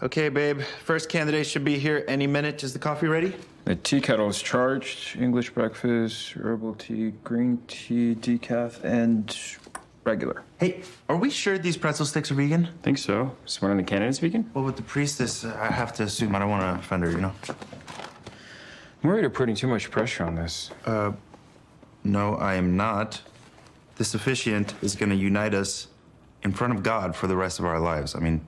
Okay, babe. First candidate should be here any minute. Is the coffee ready? The tea kettle is charged. English breakfast, herbal tea, green tea, decaf, and regular. Hey, are we sure these pretzel sticks are vegan? Think so. Is one of the candidates vegan? Well, with the priestess, uh, I have to assume. I don't want to offend her, you know? I'm worried you're putting too much pressure on this. Uh, No, I am not. This officiant is going to unite us in front of God for the rest of our lives. I mean,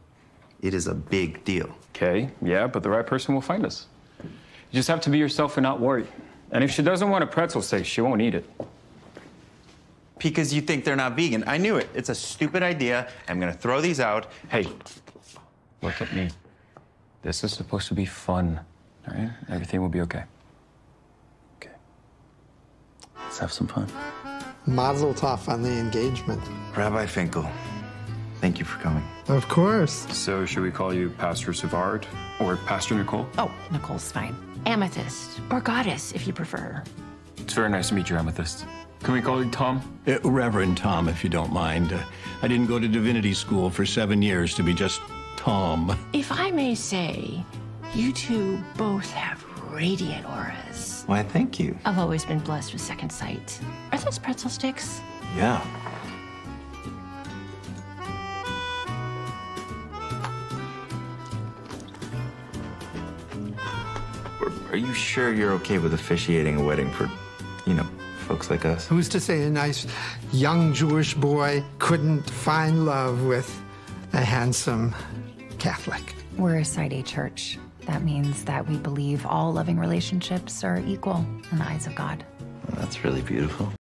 it is a big deal. Okay, yeah, but the right person will find us. You just have to be yourself and not worry. And if she doesn't want a pretzel stick, she won't eat it. Because you think they're not vegan. I knew it. It's a stupid idea. I'm going to throw these out. Hey, look at me. This is supposed to be fun, all right? Everything will be okay. Okay. Let's have some fun. Mazel tov on the engagement. Rabbi Finkel, thank you for coming. Of course. So, should we call you Pastor Savard or Pastor Nicole? Oh, Nicole's fine. Amethyst, or goddess, if you prefer. It's very nice to meet you, Amethyst. Can we call you Tom? Uh, Reverend Tom, if you don't mind. Uh, I didn't go to divinity school for seven years to be just Tom. If I may say, you two both have radiant auras. Why, thank you. I've always been blessed with second sight. Are those pretzel sticks? Yeah. Are you sure you're okay with officiating a wedding for, you know, folks like us? Who's to say a nice young Jewish boy couldn't find love with a handsome Catholic? We're a Side A church. That means that we believe all loving relationships are equal in the eyes of God. That's really beautiful.